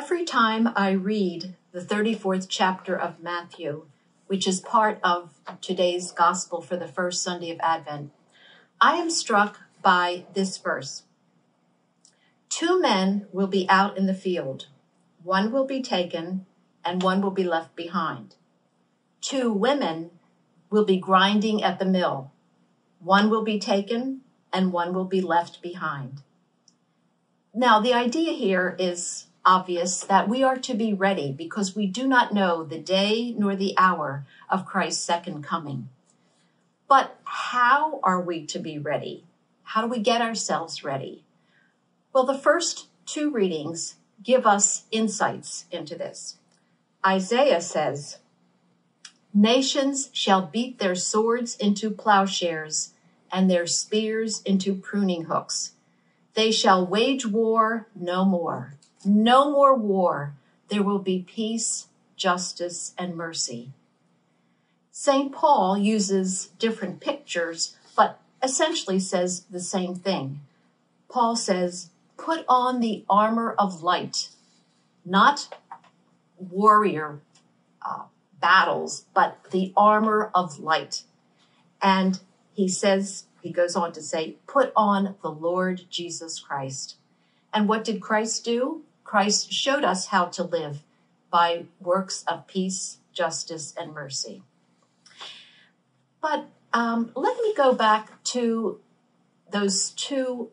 Every time I read the 34th chapter of Matthew, which is part of today's gospel for the first Sunday of Advent, I am struck by this verse. Two men will be out in the field. One will be taken and one will be left behind. Two women will be grinding at the mill. One will be taken and one will be left behind. Now, the idea here is obvious that we are to be ready because we do not know the day nor the hour of Christ's second coming. But how are we to be ready? How do we get ourselves ready? Well, the first two readings give us insights into this. Isaiah says, Nations shall beat their swords into plowshares and their spears into pruning hooks. They shall wage war no more. No more war. There will be peace, justice, and mercy. St. Paul uses different pictures, but essentially says the same thing. Paul says, put on the armor of light, not warrior uh, battles, but the armor of light. And he says, he goes on to say, put on the Lord Jesus Christ. And what did Christ do? Christ showed us how to live by works of peace, justice, and mercy. But um, let me go back to those two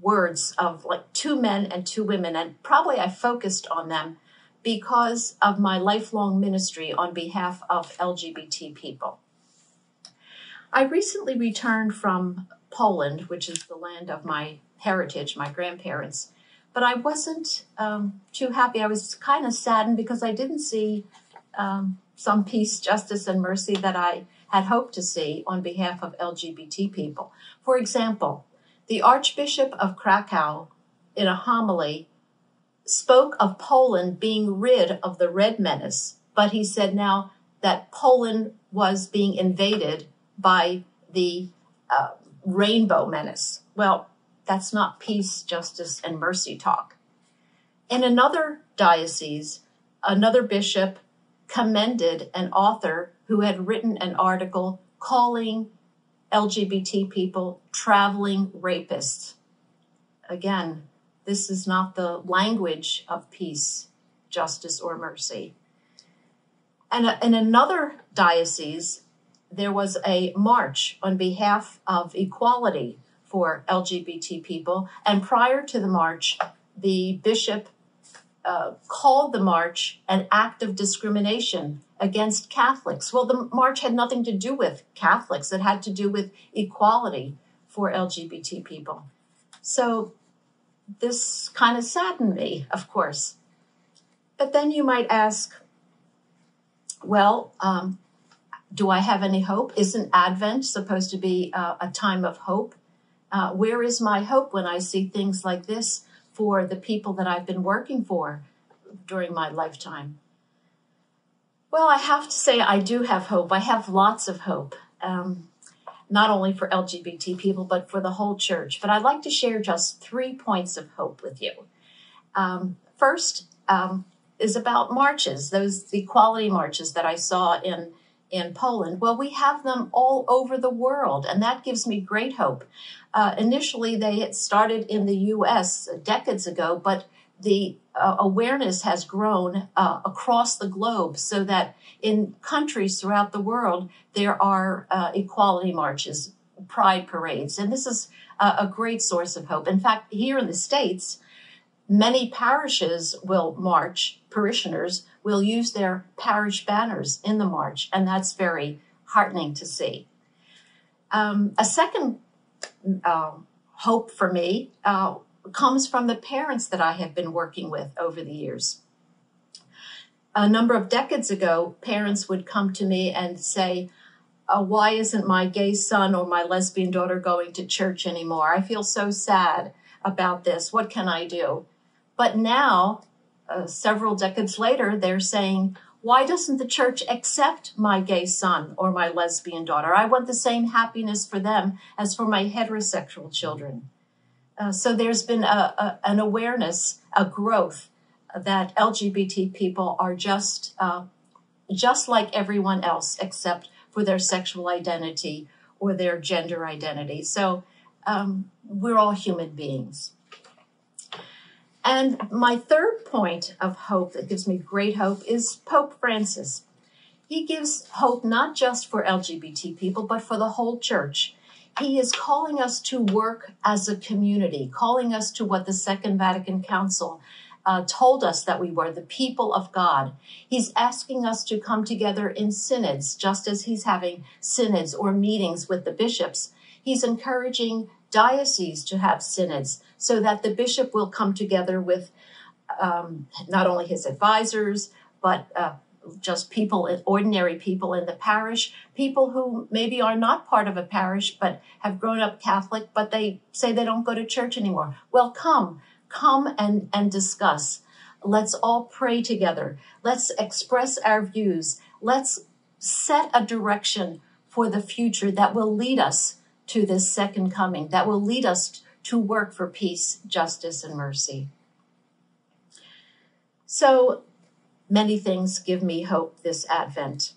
words of like two men and two women, and probably I focused on them because of my lifelong ministry on behalf of LGBT people. I recently returned from Poland, which is the land of my heritage, my grandparents, but I wasn't um, too happy. I was kind of saddened because I didn't see um, some peace, justice, and mercy that I had hoped to see on behalf of LGBT people. For example, the Archbishop of Krakow, in a homily, spoke of Poland being rid of the Red Menace, but he said now that Poland was being invaded by the uh, Rainbow Menace. Well, that's not peace, justice, and mercy talk. In another diocese, another bishop commended an author who had written an article calling LGBT people traveling rapists. Again, this is not the language of peace, justice, or mercy. And uh, in another diocese, there was a march on behalf of equality for LGBT people. And prior to the march, the bishop uh, called the march an act of discrimination against Catholics. Well, the march had nothing to do with Catholics, it had to do with equality for LGBT people. So this kind of saddened me, of course. But then you might ask, well, um, do I have any hope? Isn't Advent supposed to be uh, a time of hope? Uh, where is my hope when I see things like this for the people that I've been working for during my lifetime? Well, I have to say I do have hope. I have lots of hope, um, not only for LGBT people, but for the whole church. But I'd like to share just three points of hope with you. Um, first um, is about marches, those equality marches that I saw in in Poland. Well, we have them all over the world, and that gives me great hope. Uh, initially, they had started in the U.S. decades ago, but the uh, awareness has grown uh, across the globe so that in countries throughout the world, there are uh, equality marches, pride parades, and this is a great source of hope. In fact, here in the States, many parishes will march, parishioners will use their parish banners in the march, and that's very heartening to see. Um, a second uh, hope for me uh, comes from the parents that I have been working with over the years. A number of decades ago, parents would come to me and say, uh, Why isn't my gay son or my lesbian daughter going to church anymore? I feel so sad about this. What can I do? But now, uh, several decades later, they're saying, why doesn't the church accept my gay son or my lesbian daughter? I want the same happiness for them as for my heterosexual children. Uh, so there's been a, a, an awareness, a growth that LGBT people are just uh, just like everyone else, except for their sexual identity or their gender identity. So um, we're all human beings. And my third point of hope that gives me great hope is Pope Francis. He gives hope not just for LGBT people, but for the whole church. He is calling us to work as a community, calling us to what the Second Vatican Council uh, told us that we were the people of God. He's asking us to come together in synods, just as he's having synods or meetings with the bishops. He's encouraging dioceses to have synods so that the bishop will come together with um, not only his advisors, but uh, just people, ordinary people in the parish, people who maybe are not part of a parish but have grown up Catholic, but they say they don't go to church anymore. Well, come, come and, and discuss. Let's all pray together. Let's express our views. Let's set a direction for the future that will lead us to this second coming, that will lead us to work for peace, justice, and mercy. So many things give me hope this Advent.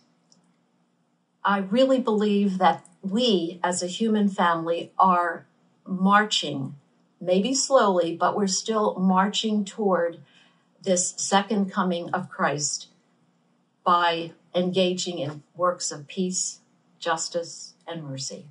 I really believe that we as a human family are marching maybe slowly, but we're still marching toward this second coming of Christ by engaging in works of peace, justice, and mercy.